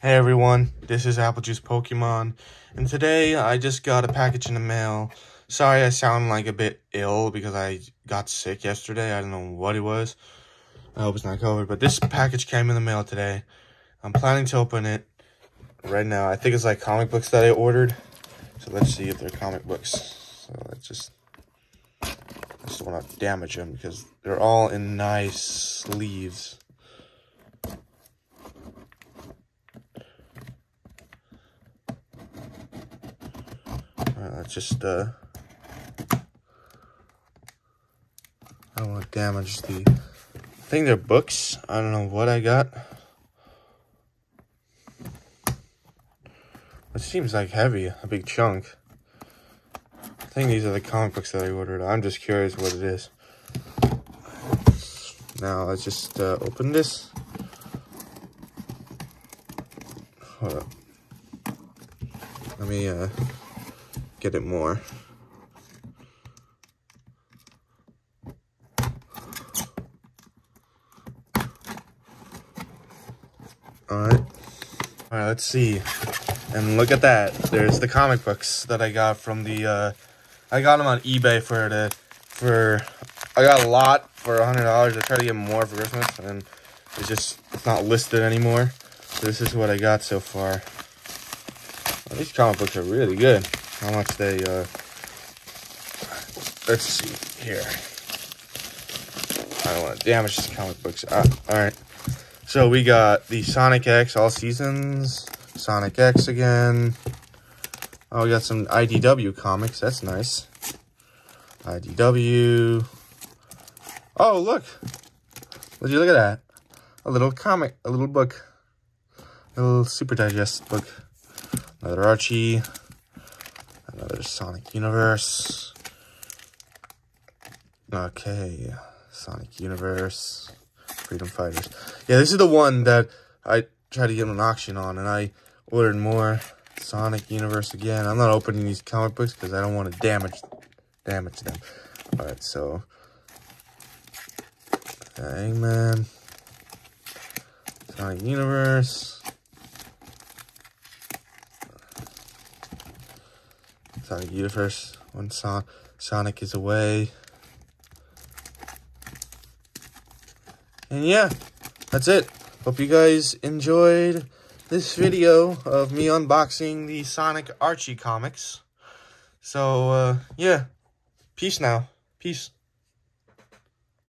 Hey everyone, this is Apple Juice Pokemon, and today I just got a package in the mail. Sorry I sound like a bit ill because I got sick yesterday. I don't know what it was. I hope it's not COVID, but this package came in the mail today. I'm planning to open it right now. I think it's like comic books that I ordered. So let's see if they're comic books. So let's just, I just don't want to damage them because they're all in nice sleeves. Alright, let's just, uh, I don't want to damage the, I think they're books. I don't know what I got. It seems like heavy, a big chunk. I think these are the comic books that I ordered. I'm just curious what it is. Now, let's just uh, open this. Hold up. Let me, uh, get it more. Alright. Alright, let's see. And look at that. There's the comic books that I got from the, uh, I got them on eBay for the, for, I got a lot for a $100. I tried to get more for Christmas, and it's just, it's not listed anymore. So this is what I got so far. Well, these comic books are really good how much they, uh, let's see here. I don't want to damage these comic books. Ah, all right. So we got the Sonic X All Seasons, Sonic X again. Oh, we got some IDW comics. That's nice. IDW. Oh, look. Would you look at that? A little comic, a little book. A little Super Digest book. Another Archie. Another Sonic Universe. Okay, Sonic Universe, Freedom Fighters. Yeah, this is the one that I tried to get an auction on, and I ordered more Sonic Universe again. I'm not opening these comic books because I don't want to damage damage them. All right, so Hangman, Sonic Universe. Sonic Universe, when Son Sonic is away. And yeah, that's it. Hope you guys enjoyed this video of me unboxing the Sonic Archie comics. So, uh, yeah. Peace now. Peace.